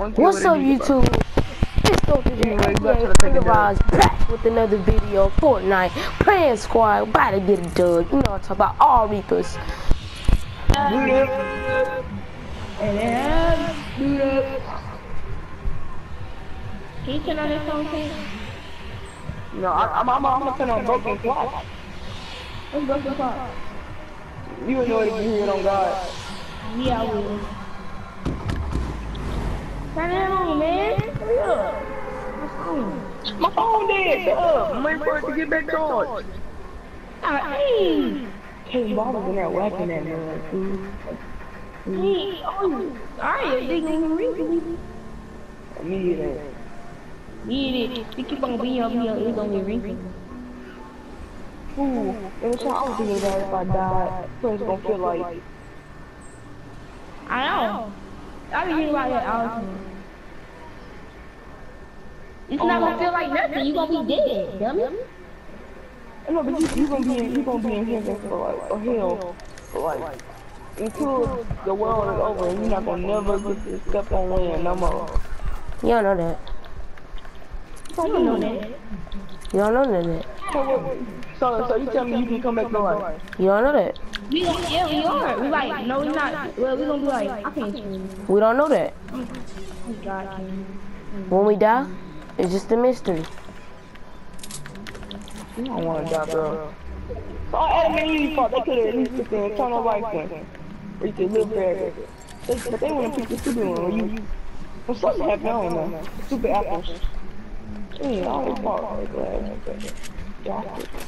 What's up, YouTube? It's Dr. J. Garage back with another video. of Fortnite playing squad, about to get a dub. You know, I'm talking about all Reapers. Can you turn on this phone, please? No, I, I'm, I'm, I'm gonna turn on broken clock. What's broken clock? You would know if you hear it on God. Yeah, I will. Turn it on, man. Hurry up. What's on? My phone dead. Shut up. I'm waiting for it to get back charged. Ah, hey. Hey, Bob in there whacking at me. like, dude. Hey, oh, alright, you're digging ring. I need it. Need it. You keep on being up here, it's gonna be ring. Ooh, every time I was thinking that if I died, friends gonna feel like, I know. I be hearing about that all the time. It's not gonna feel like nothing. You gonna be dead, dummy. I know, but you, you gonna be in, you gonna be in heaven for like, or hell, for like, until the world is over and you're not gonna never get to step on land no more. You don't know that. You don't know that. You don't know that. So, so, so you tell me you can come back to life? You don't know that. We gonna, yeah, we are. We like, no, we not. Well, we gonna be like, I can't swim. We don't know that. We got you. When we die, it's just a mystery. You don't wanna die, bro. So Adam and Eve thought they could've at least put the eternal life in. Where you could live forever. They, but they wanna pick the stupid one where you, well, something happened, I don't know. Stupid apples. Yeah, I always thought like that. Yeah.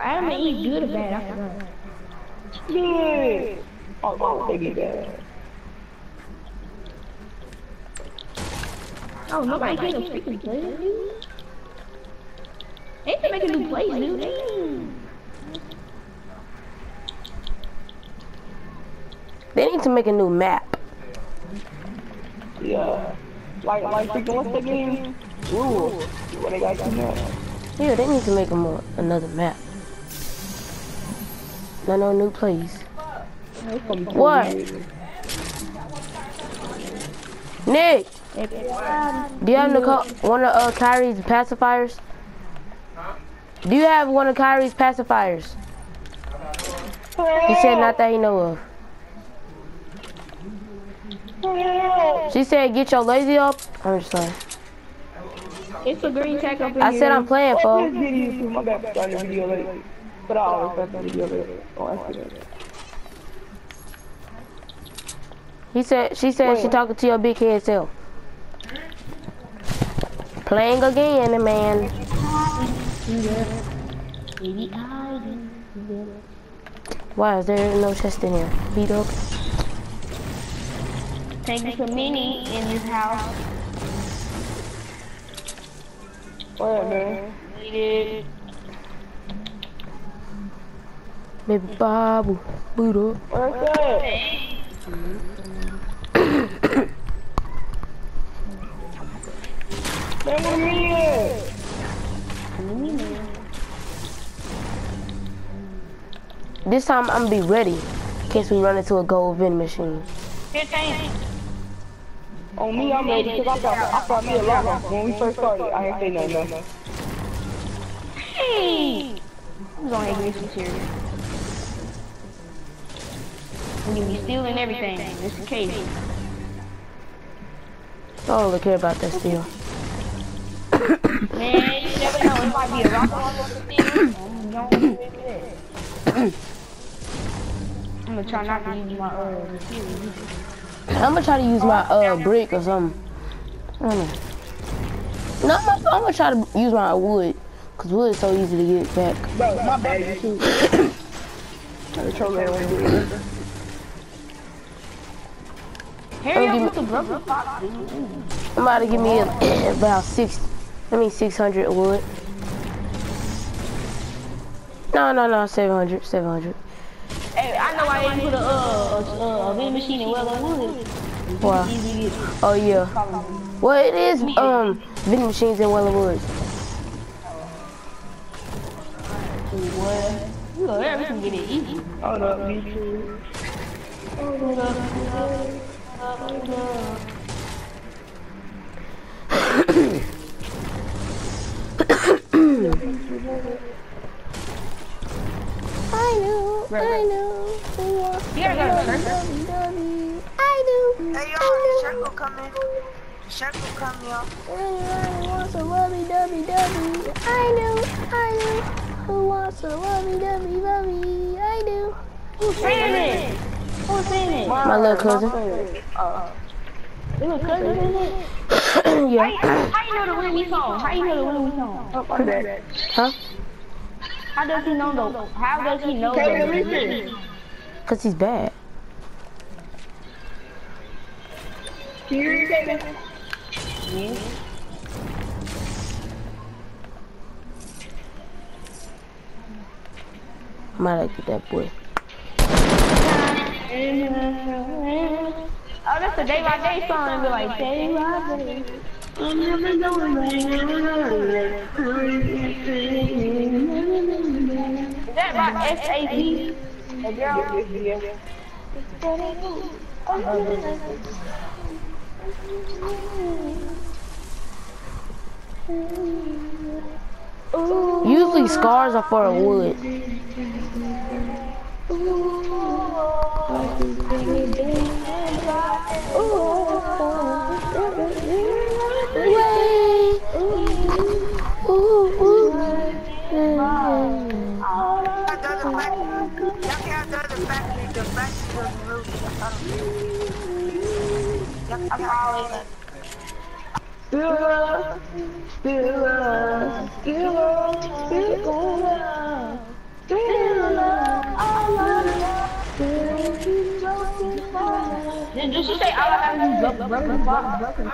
Adam and Eve good or bad? I forgot. Yeah. Oh, why would they be bad? Oh, nobody can no freaking play that, dude. They need to make a new place, dude. They They need to make a new map. Yeah. Like, like freaking what's the game? Now? Yeah, they need to make a another map. No, no new place. What? Nick, do you have Nicole, one of uh, Kyrie's pacifiers? Do you have one of Kyrie's pacifiers? He said not that he know of. She said get your lazy up. I'm. It's a green tech up in I here. said I'm playing, folks. this video too. My bad for starting the video late. But I always start the video late. Oh, I see that. He said she said she talking to your big head self. Playing again, man. Baby, I do. Why is there no chest in here? Beat up. Thank you for Minnie in this house. What, man? Waited. Baby Babu. Up. What's do you mean? This time I'm gonna be ready in case we run into a gold vending machine. On me, I'm ready because I got, I got me a lot when we first started. I ain't say no, no. Hey! I'm gonna give me some serious. You be stealing everything, just in case. I don't really care about that still. Man, you never know, it might be a rock on the thing. Don't do it. I'm gonna try not to use my uh material. I'm gonna try to use my uh brick or something. I don't know. No, I'm, gonna- I'm gonna try to use my wood. Cause wood is so easy to get back. Bro, my bad, you too. The troll ain't wanna do it. Hurry give up me- with the broken box, dude. I'm about to give me a, about six, I mean 600 wood. No, no, no, 700, 700. Hey, I know I didn't put a, uh, a, a, a vending machine in Wailing Woods. Wow. Easy to get. Oh yeah. Well, it is um vending machines in Wailing Woods. What? You know, everything get it easy. Hold up, me too. I know, I know. who wants You gotta go to church. WWE. I do. Hey, y'all, the circle coming. The circle come, y'all. Anyone who wants a lovey dovey dovey. I do, I do. Who wants a lovey dovey dovey? I do. Who's saying it? Who's saying it? My little cousin. Uh, Your little cousin saying it? yeah. How you know the Winnie song? How you know the Winnie song? oh, my bad. Huh? How does he know the? How does he know Kevin, the? listen. Cause he's bad. Can you hear me, Kevin? Might like that boy. Oh, that's a day by day song. And be like day by day. Is that about S-A-D? A girl? Yeah, yeah. Usually scars are for a wood. Still love, still love, still love, I Did she say all I have is broken broken broken?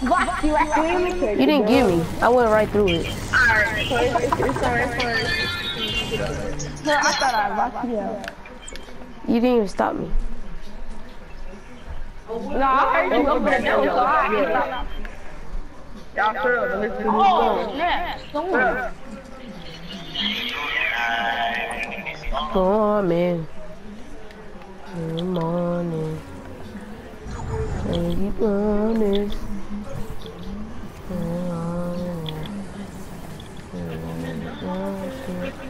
What? You actually? You didn't give me. I went right through it. Alright. No, I thought I locked you out. You didn't even stop me. No, I heard you open the door, so I Y'all shut up listen to Oh, song. snap. Shut Someone. Morning. Good morning. Lady Bunnies. Until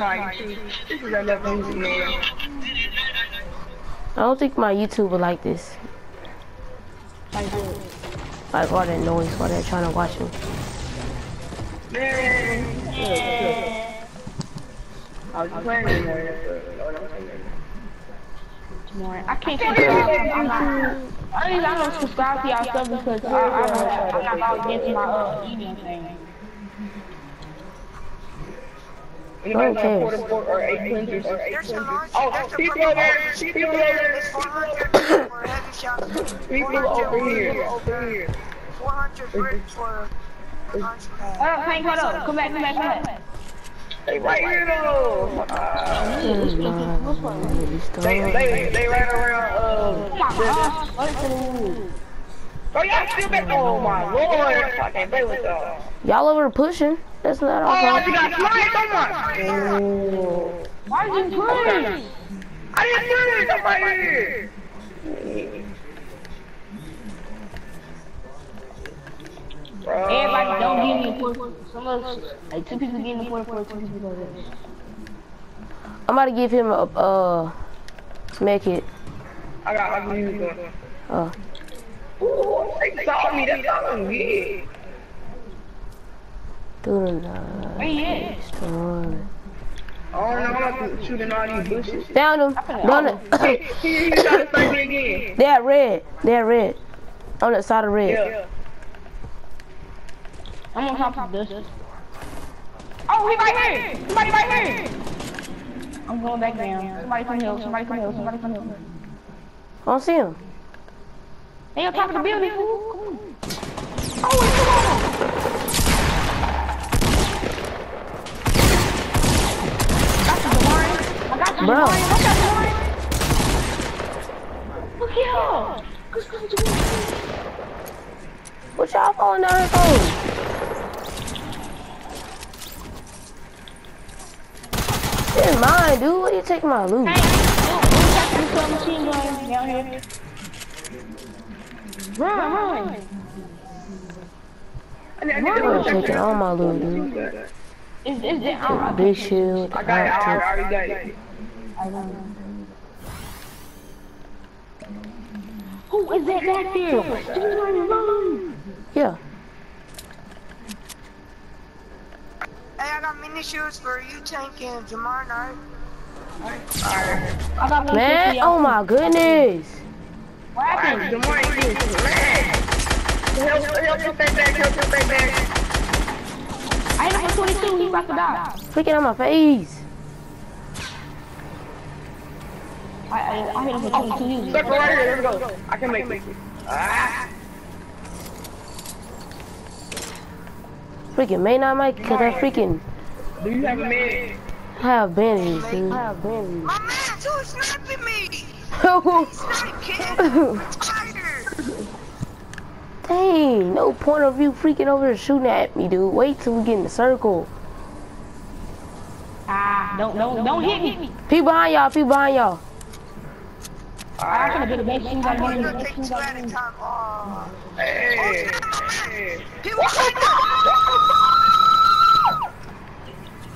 I. I. I don't think my YouTube will like this. Like all that noise while they're trying to watch me. I. I can't subscribe. I'm. I I don't subscribe to y'all stuff because I, I I'm into my uh, email thing. Anybody got cares? four to four or eight cleansers or eight There's a cleansers? Oh, people over there, people over there, It's 400 for heavy shots. people over here, over here. 400 bricks for launch pad. Hold up, Hank, hold up. Come back, come back, come back. They right here though. Uh, It's they, they, they ran around, uh, Oh, my oh y'all still back, oh my lord, I can't play with y'all. Y'all over pushing. That's not Oh, our you fault. got sniped, oh my. Oh. Why you playing? I didn't do this, I'm. Bro. Everybody don't give me a point. Some of us, like two people getting the point for two people go there. I'm about to give him a uh med kit. I got ugly music going. Uh, Ooh, they saw me, that's all I'm getting. Through the night Where you at? storm. Oh no, I'm not shooting all these bushes. Down them. Down the, He, he trying to start me again. they're red. They're red. On the side of red. Yeah. I'm on top of this. Oh, he right here! Somebody right here! I'm going back down. Somebody come here, somebody come here, somebody come here. I don't see him. Hey, on top of the building, fool. Come on. Oh, wait, come on! Got you, Demarion. I got you, Bro. Demarion. Watch out, Look here! Good stuff, Demarion. What y'all falling down here for? This is mine, dude. What are you taking my loot? Hey, don't, don't catch me some machine gun down here. Run, run. I'm taking all my loot, dude. Is is it? I Big shield. I got it. I hot already got it. Who is that back there? Run, run. tip. Yeah. Hey, I got mini shoes for you, Tank and Jamar Knight. I got Man, oh my goodness. What happened? The morning is red. Help, help your face back, help your face back. I hit him for 22. He about to die. Freaking on my face. I, I, I hit him for 22. He Circle right here, here we go. I can make it. Ah. Freaking may not make cause I freaking Do you have a minute? have bandages, dude. I have bandages. My man, who's sniping me? Snipe, kid. Spider. Dang, no point of you freaking over there shooting at me, dude. Wait till we get in the circle. Ah, don't, don't, don't hit me. People behind y'all, people behind y'all. I'm gonna put a big shoes I'm gonna him. take two at a time. Oh. Hey. He was like,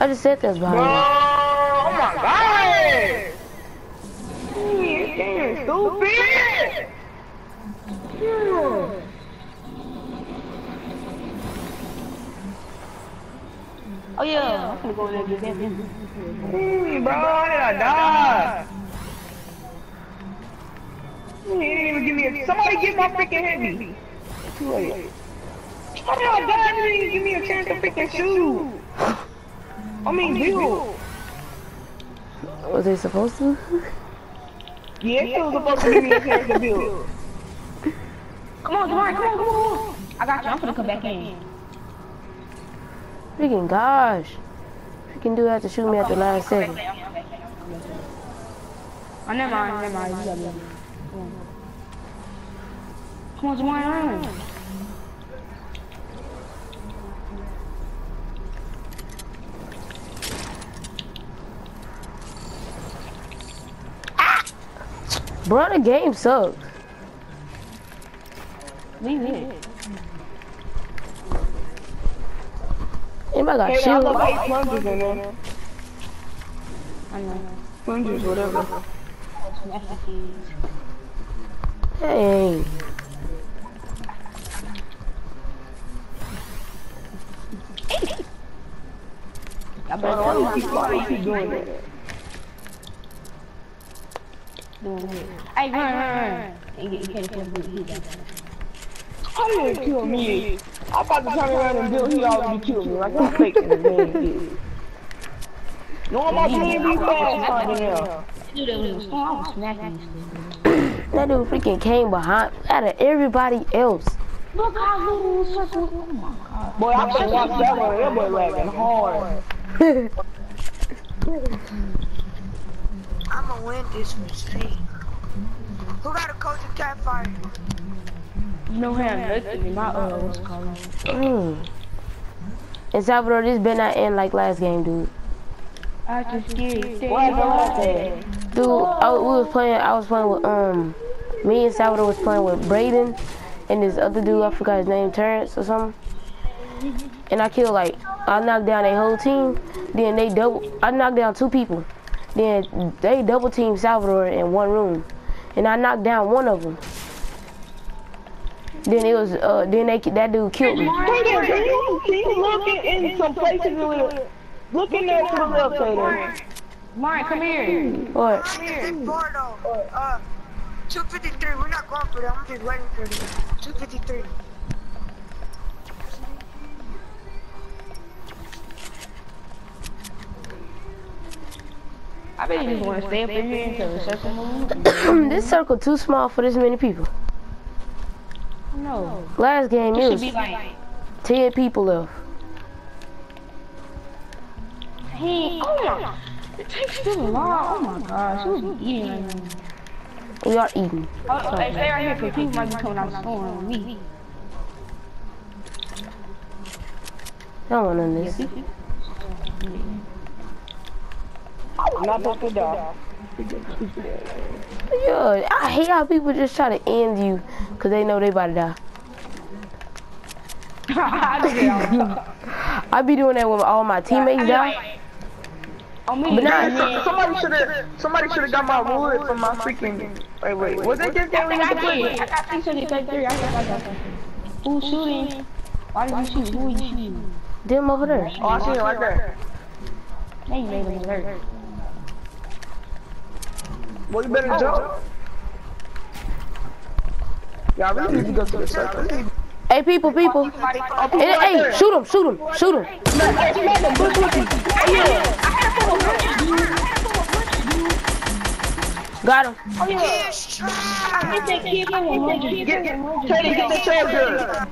I just said that's behind Oh, oh my god! This is stupid! Yeah. Oh yeah, I'm gonna go there and get that. Bro, how did I die? He didn't even give me a. Somebody get my freaking heavy. Too late. How did I die? You didn't even give me a chance to freaking shoot. I mean, build. Was they supposed to? Yeah, it was supposed to give me a chance to build. Come on, Jamari, come on, come on, come on. I got you. I'm gonna come back in. Freaking gosh. Freaking dude had to shoot me at the last second. Oh, never mind, never mind. Me. Come on, Jamari, run. Bro, the game sucks. Leave it. Anybody got Hey, I shield? love eight plungers in there. I know. Plungers, whatever. Hey. I better Why tell you keep, you why you keep doing that? doing it. Hey, run, run, run. You can't kill me. He got that. How did kill me? I about to turn around and build, he already killed me. Like, I'm faking the did. No, I'm about to be fast right now. Dude, that was. I was smacking That dude freaking came behind out of everybody else. Look how little circle. Oh my god. Boy, I can watch that one. That boy lagging hard. I'm gonna win this mistake. Who got a coach of Catfire? You know, have nothing in my, uh, what's it called? Mm. In Salvador, this better not end like last game, dude. I just get Why is the last day? Dude, I, we was playing. I was playing with um, me and Salvador was playing with Braden, and this other dude. I forgot his name, Terrence or something. And I killed like I knocked down a whole team. Then they double. I knocked down two people. Then they double teamed Salvador in one room, and I knocked down one of them. Then it was uh, then they that dude killed me. Can you, can you look in, some places with Look in there to the left, Taylor. Martin, come here. What? It's four though. Uh, 253. We're not going for them. I'm just waiting for them. 253. I bet you just want to stay up in here until the circle moves. this circle too small for this many people. No. Last game It it should was be like, ten people left. hey, oh my. It takes still long. Oh my gosh. Who's eating right now? We are eating. Oh, they stay right here because people might be coming out scoring me. I don't want none of this. Not supposed to die. Yeah, I hate how people just try to end you because they know they about to die. I do that all the time. I be doing that when all my teammates die. On me, But Nah, nah, so- somebody should have somebody should have got my wood from my freaking. Wait, wait. Was it this game we I had to play? I got 633. I got, I Who's shooting? Why did you shoot? Who are you shooting? Them over there. Oh, I see it right there. Now you made him alert. Well, you better jump. Yeah, I really need to go to the circle. Hey, people, people. Hey, hey, shoot him, shoot him, shoot him. Got him. It's trash. Get, Teddy, get the charger.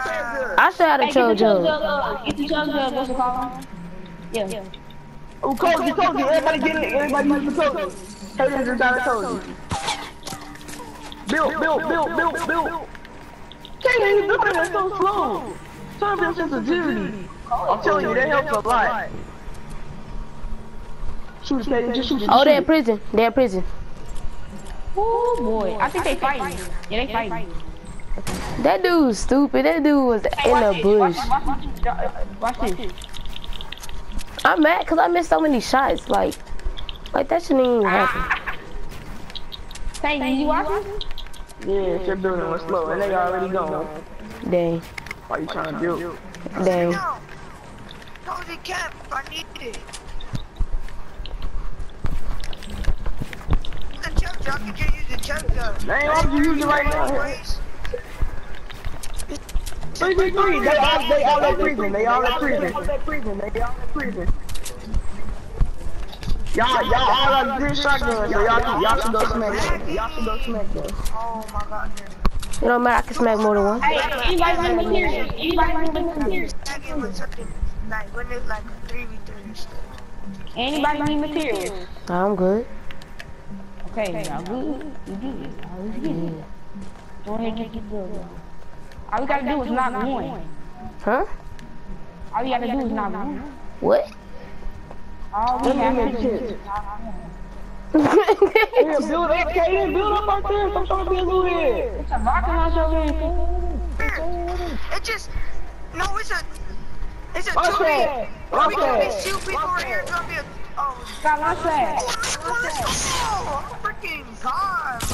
I still had a chojo. Uh, get the chug jug. What's it called? Yeah. Oh, Cody, Cody, everybody get it. Everybody use the Cody. Haters just got a Cody. Build, build, build, build, build. Kaden, you doing it so slow. Turn this into agility. I'm telling you, that helps a lot. Shoot, Kaden, just shoot. Oh, they're in prison. They're in prison. Oh boy. I think they fighting. Yeah, they fighting. That dude's stupid. That dude was in the bush. Watch this. I'm mad because I missed so many shots. Like, like that shouldn't even ah. happen. Say, did you watch this? Yeah, your building was slow, and they already gone. Dang, Why you trying to build? dang. No. Cozy camp. I need it. The chug jug. You can use the chug jug. Dang, why would you use it right now? Waste. Three, three, three. They all, they all at prison. They all at prison. They all at prison. Y'all, y'all all at green shotguns, so y'all, y'all should go smack them. Y'all should go smack them. Oh my god. It don't matter. I can smack more than one. Hey, anybody bring materials? Anybody bring materials? Second was something like when it's like a 3v3 and stuff. Anybody bring materials? I'm good. Okay, y'all good? You good? All good. Go ahead and get your. All we gotta do is knock one. Huh? All you gotta do is knock one. What? All we have to do is Yeah, build up, Kaden. Build up right there. Stop trying to be a little head. It's a rocket launcher over here. It just no, it's a it's a two What's v. we What's gonna be two people right here? It's gonna be a. Got launch pad. Oh, freaking god! I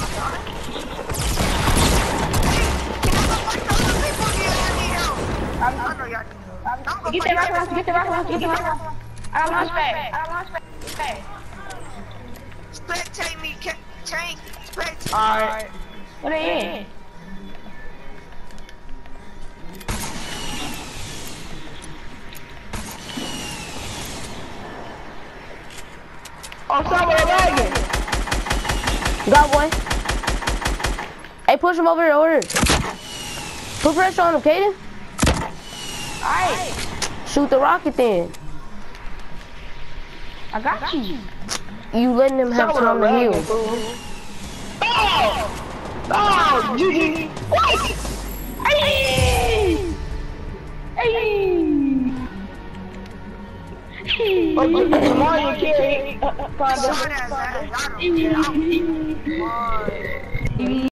go fight those people? Yeah, I need help. I know y'all need help. I'm Get that rocket get that rocket get that rocket. I launch pad. I got launch pad. Spectate me, tank. Spectate. Alright. What they in? Oh, stop with a wagon. Got one. Hey, push him over here, over here. Put pressure on him, Kaden. Alright, Shoot the rocket then. I got you. You letting him have Stop with a time to heal. Oh! Oh, GG. What? Hey! Hey! Mario carry.